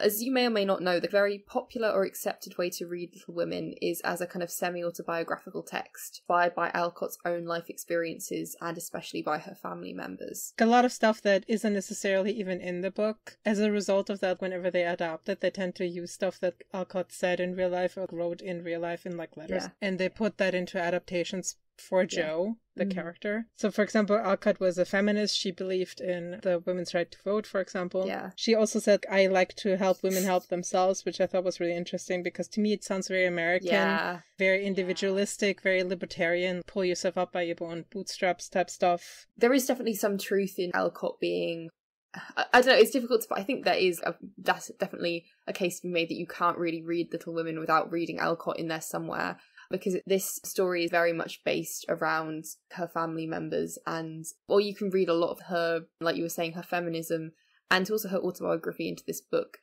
As you may or may not know, the very popular or accepted way to read Little Women is as a kind of semi autobiographical text, inspired by Alcott's own life experiences and especially by her family members. A lot of stuff that isn't necessarily even in the book. As a result of that, whenever they adapt it, they tend to use stuff that Alcott said in real life or wrote in real life in like letters. Yeah. And they put that into adaptations for Yeah. Jo, the Mhm. character. So, for example, Alcott was a feminist. She believed in the women's right to vote, for example. Yeah. She also said, I like to help women help themselves, which I thought was really interesting because to me it sounds very American, Yeah. very individualistic, very libertarian, pull yourself up by your own bootstraps type stuff. There is definitely some truth in Alcott being. I, I don't know, it's difficult to. But I think there is a, that's definitely a case to be made that you can't really read Little Women without reading Alcott in there somewhere. Because this story is very much based around her family members, and or you can read a lot of her, like you were saying, her feminism and also her autobiography into this book.